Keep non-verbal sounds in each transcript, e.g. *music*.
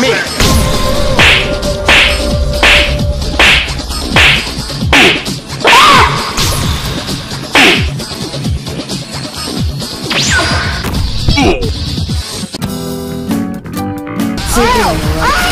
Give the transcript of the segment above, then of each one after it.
me. Oh!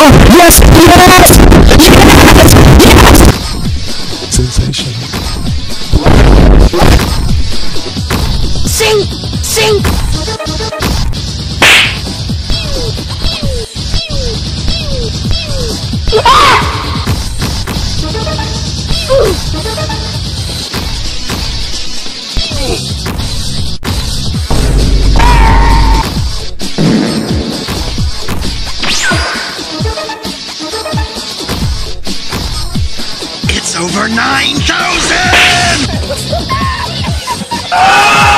Oh, yes! Yes! Sensational. Sing, sing. It's over 9,000! *laughs*